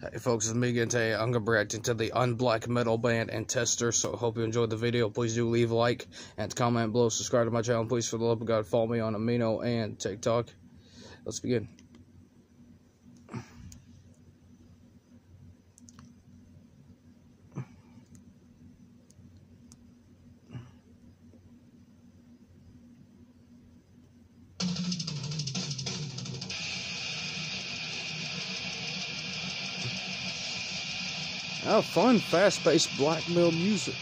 Hey folks, it's me again today. I'm going to be reacting the Unblack Metal Band Antestor, so I hope you enjoyed the video. Please do leave a like and comment below. Subscribe to my channel. Please, for the love of God, follow me on Amino and TikTok. Let's begin. Oh, fun, fast-paced black metal music.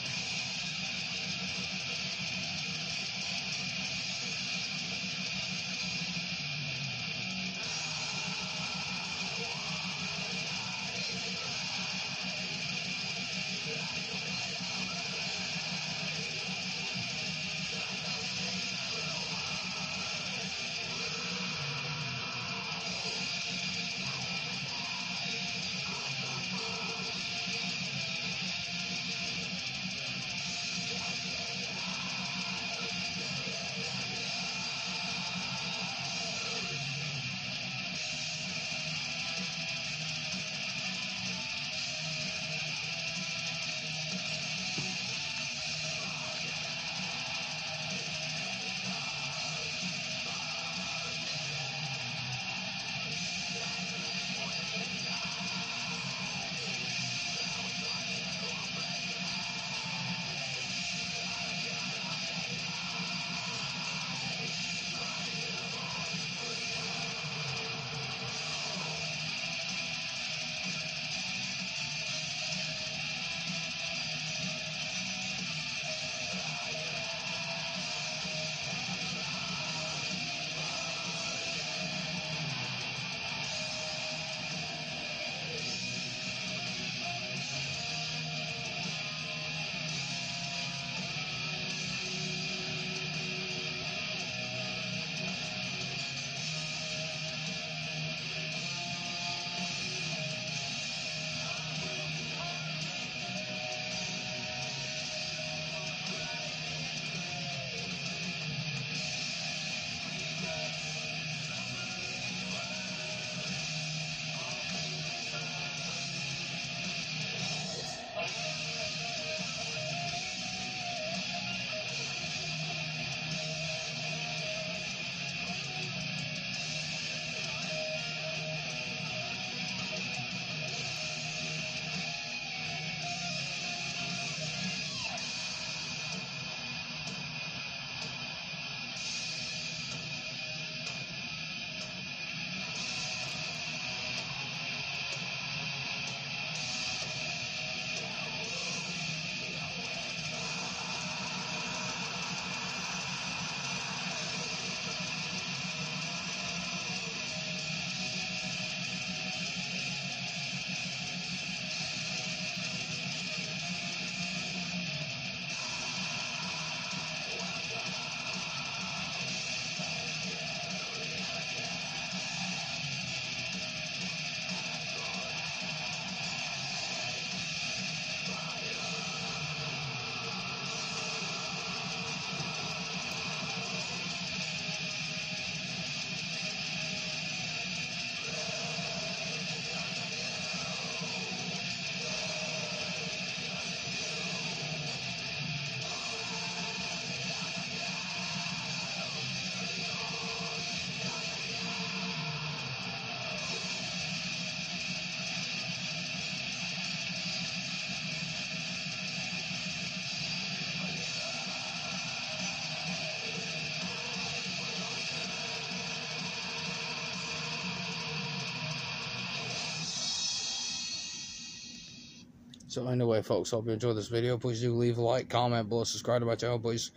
So anyway, folks, hope you enjoyed this video. Please do leave a like, comment below, subscribe to my channel, please.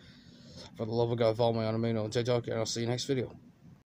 For the love of God, follow me on Amino and TikTok, and I'll see you next video.